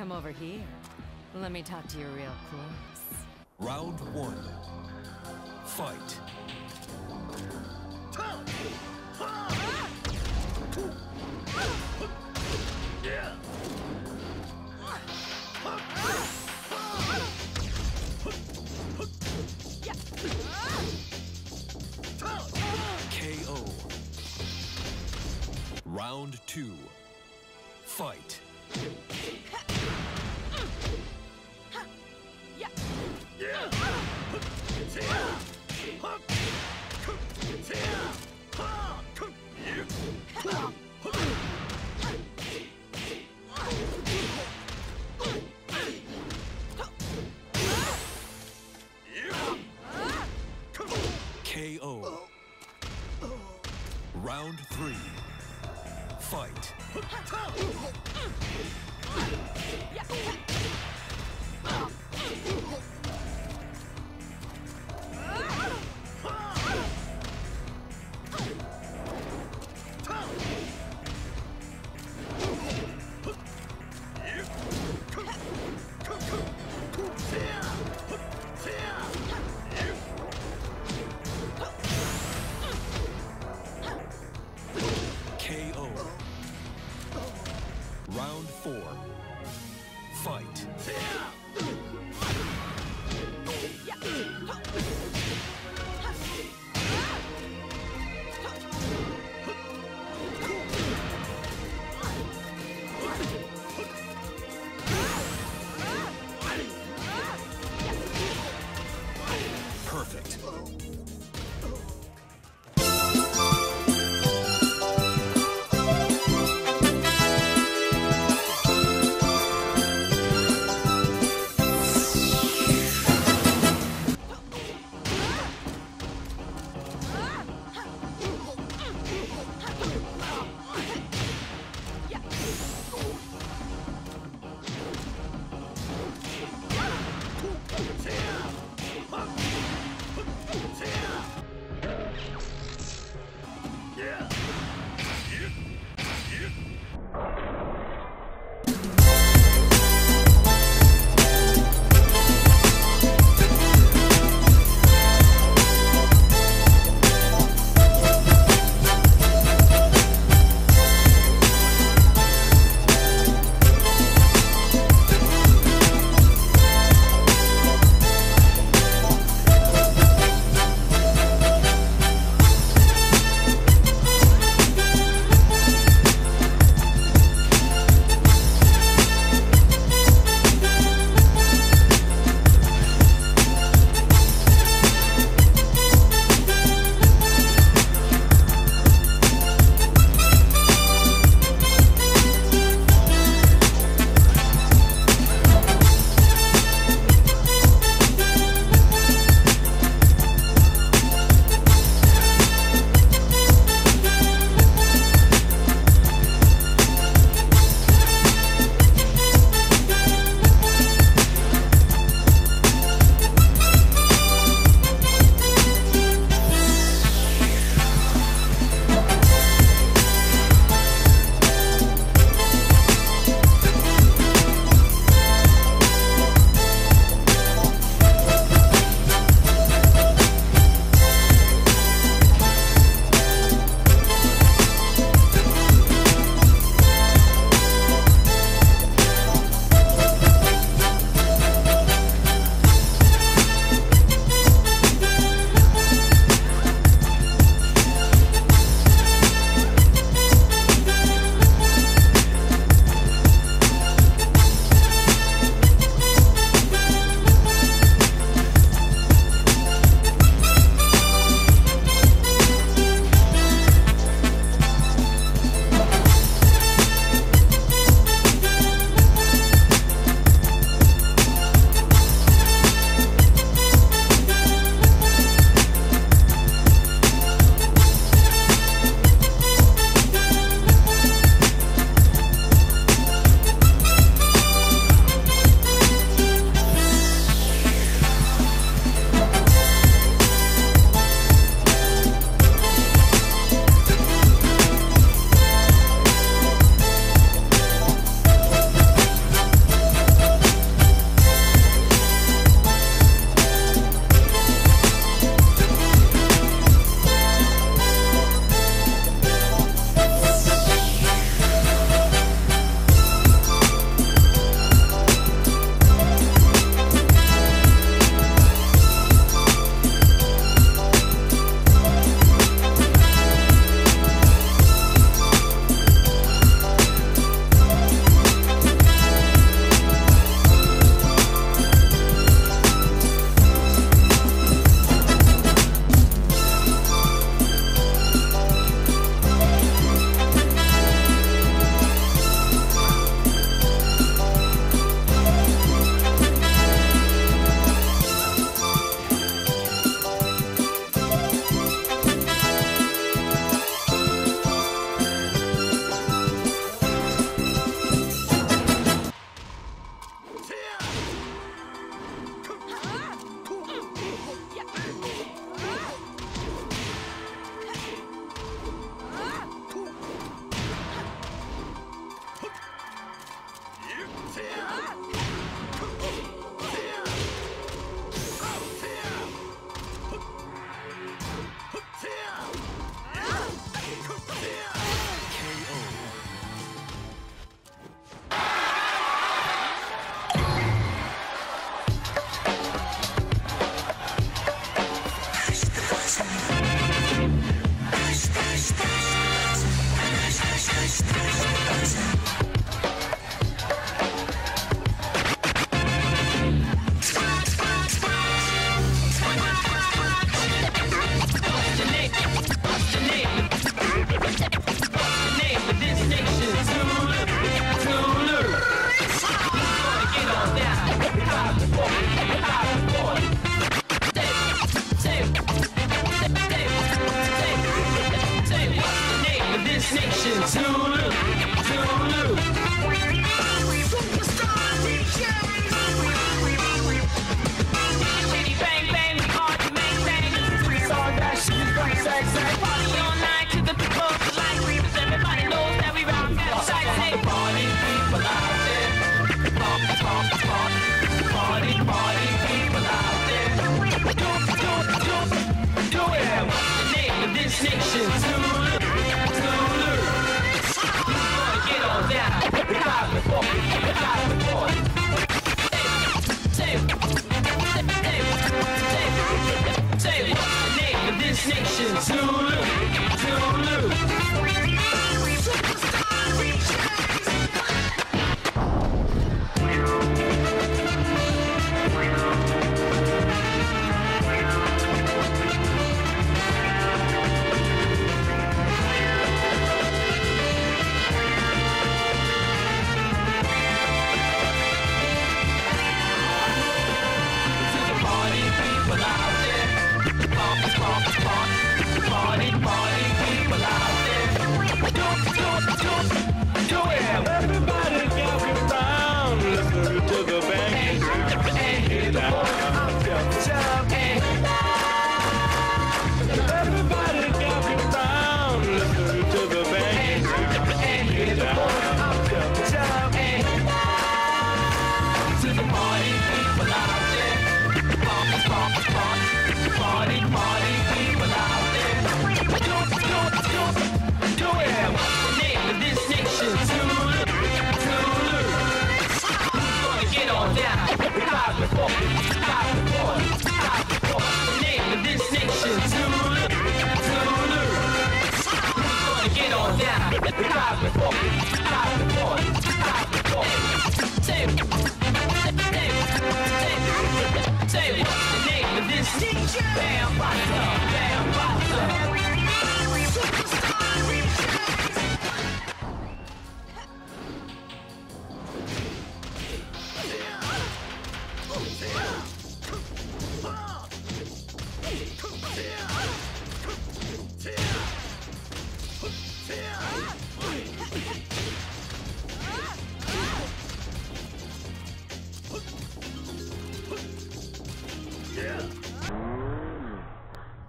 Come over here. Let me talk to you real close. Round one. Fight. KO. Round two. Fight. Fight.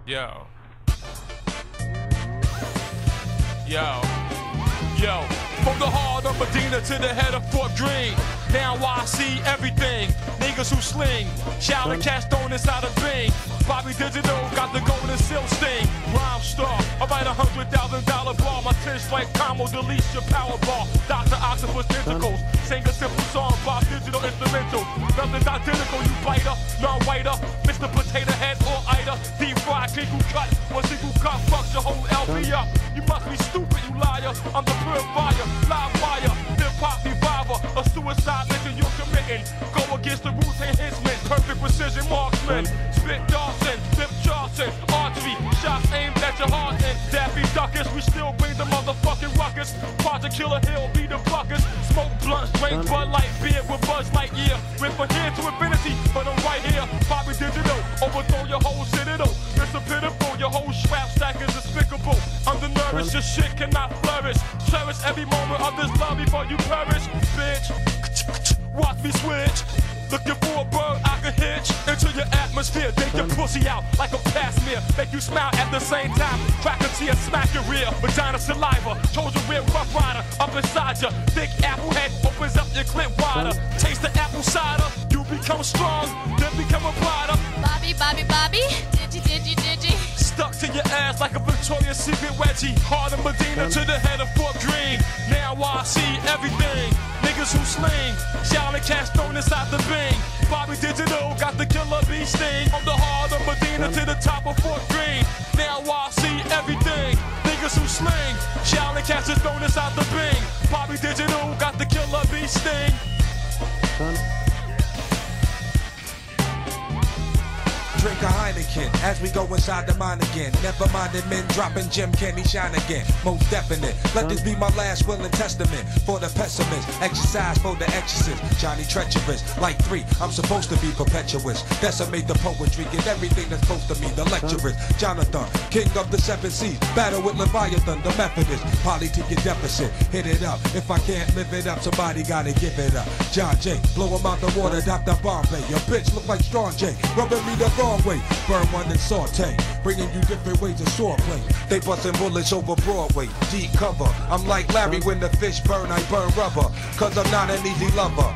Yo. Yo. Yo. From the heart of Medina to the head of Fort Greene. Now I see everything. Niggas who sling. Shout Shouting cash thrown inside a bing. Bobby Digital got the golden silk sting. Rhyme star. I write a hundred thousand dollar bar. My tish like combo deletes your power bar. Dr. Octopus tentacles. Sing a simple song. Bob Digital instrumental. Nothing's identical. You biter. Non-whiter. Mr. Potato Head or Ida. Deep fried single cut. One single cut fucks your whole LP up. You must be stupid, you liar. I'm the purifier. Live fire. Hip hop reviver. A suicide mission you're committing. Go against the rules and hitmen. Perfect precision marksman. Spit Dawson. Flip Charlton. Archery. Shots aimed at your heart and Daffy Duckers. We still bring the motherfucking ruckus. Project Killer Hill be the buckers. Smoke blunts, drink Bud Light beer with Buzz Lightyear. Rip from here to infinity, but I'm right here. Bobby Digital. Overthrow your whole citadel. It's a pitiful. Your whole strap stack is despicable. Undernourished, your shit cannot. Cherish every moment of this love before you perish, bitch. Watch me switch. Looking for a bird I can hitch into your atmosphere. Take your pussy out like a past Make you smile at the same time. Crack a tear, smack your rear. Vagina saliva. Trojan real rough rider. Up inside ya. Thick apple head opens up your clip wider. Taste the apple cider. You become strong, then become a rider. Bobby, Bobby, Bobby. Digi, digi, digi. Stuck to your ass like a Victoria's Secret wedgie. Hard in Medina to the head of Fort Greene. Now I see everything. Niggas who sling. Shouting cash thrown inside the bing. Bobby Digital got the killer bee sting. From the heart of Medina to the top of Fort Greene. Now I see everything. Niggas who sling. Shouting cash is thrown inside the bing. Bobby Digital got the killer bee sting. Drink a Heineken as we go inside the mine again. Never mind the men dropping Jim Kenny shine again. Most definite. Let this be my last will and testament for the pessimist. Exercise for the exorcist. Johnny treacherous. Like three, I'm supposed to be perpetuous. Decimate the poetry, get everything that's supposed to me. The lecturers. Jonathan, king of the seven seas. Battle with Leviathan, the Methodist. Poly to your deficit. Hit it up. If I can't live it up, somebody gotta give it up. John Jay, blow him out the water, Dr. Bombay. Your bitch look like Strong J. Rubbing me the wrong way. Burn one and saute. Bringing you different ways of swordplay. They busting bullets over Broadway. Deep cover. I'm like Larry when the fish burn, I burn rubber. Cause I'm not an easy lover.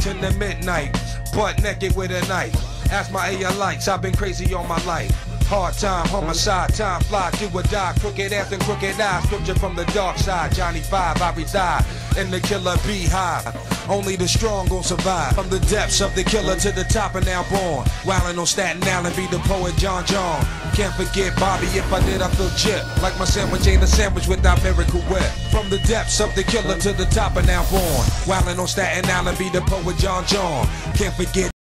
10 to midnight. Butt naked with a knife. Ask my AR lights, I've been crazy all my life. Hard time, homicide, time fly, do or die. Crooked ass and crooked eyes, scripture from the dark side. Johnny Five, I reside in the killer beehive. Only the strong gon' survive. From the depths of the killer to the top and now born. Wildin' on Staten Island, be the poet John John. Can't forget Bobby, if I did, I feel chip. Like my sandwich ain't a sandwich without miracle whip. From the depths of the killer to the top and now born. Wildin' on Staten Island, be the poet John John. Can't forget